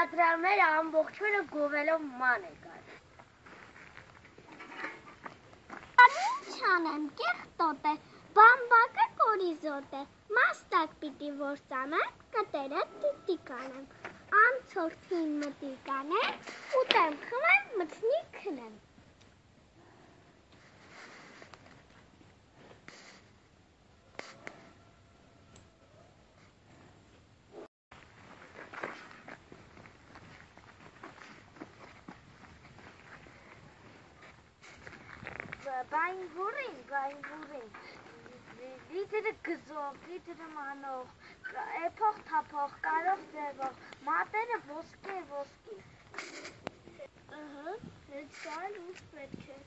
բադրամները ամբողջ օրը գովելով ման եկան։ Ինչ անեմ, կեղտոտ է, բամբակը կորիզոտ է, մաստակ պիտի որ ծանեմ, կտերը տիտիկ անեմ, անցորդին մտիկ անեմ, Բայն վուրին, բայն վուրին։ Լիտրը գզող, լիտրը մանող, էփող թափող, կարող ձևող, մատերը ոսկե ոսկի։ Ահա, հետ կան ուշ պետք է։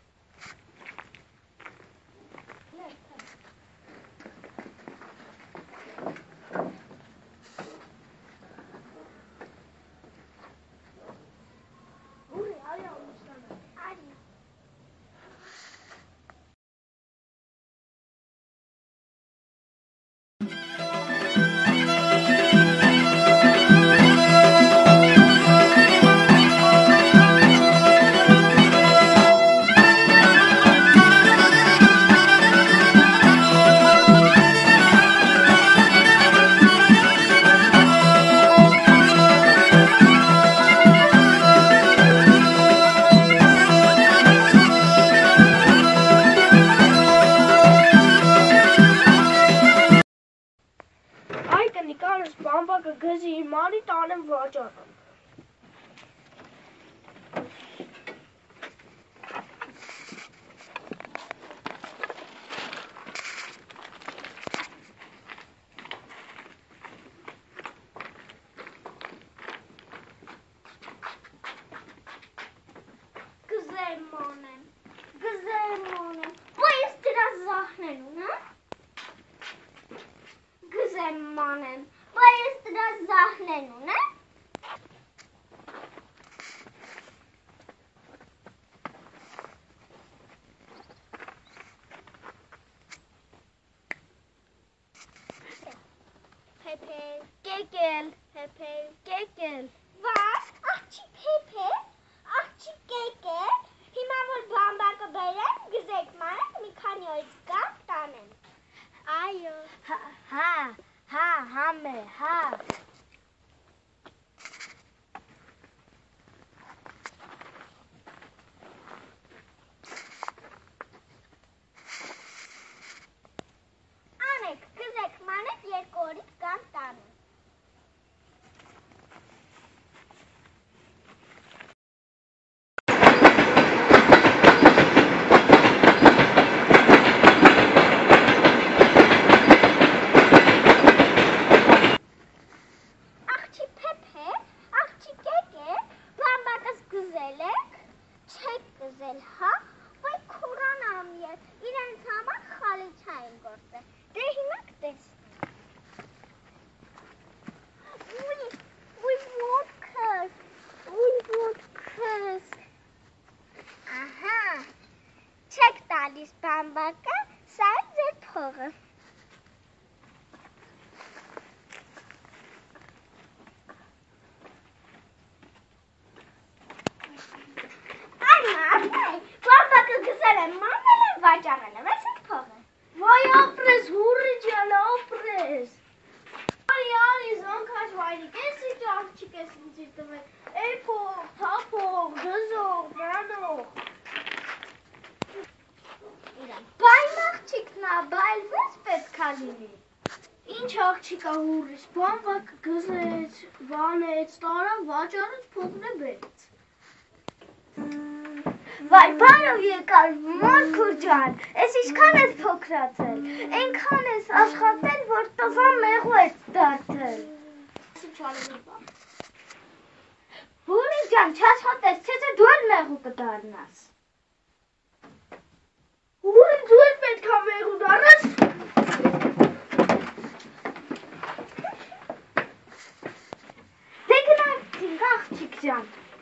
իմանի տանեմ վաճառեմ։ zahlen, ne? Pepe, Gegel, Pepe, Gegel. Was? हाँ हाँ मैं हाँ। Եմ, վաճառել եմ, այս է փողը։ Վայ ապրես, հուրի ջան, ապրես։ Արի, արի, զոնքաշ վայրի, կեսի աղջիկ ես ինձ տվել։ Էփող, թափող, գզող, բանող։ Իրան, բայն աղջիկն ա, բայլ պետքա լինի։ Ինչ աղջիկա հուրիս, բամբակ գզեց, բանեց, տարավ, վաճառեց, բերեց։ Վայ, բարով եկար, Մարկուր ջան, ես ինչքան ես փոքրացել, այնքան ես աշխատել, որ տղա մեղու ես դարձել։ Հուրի ջան, չաշխատես, չէ՞ թե դու էլ մեղու կդառնաս։ правда.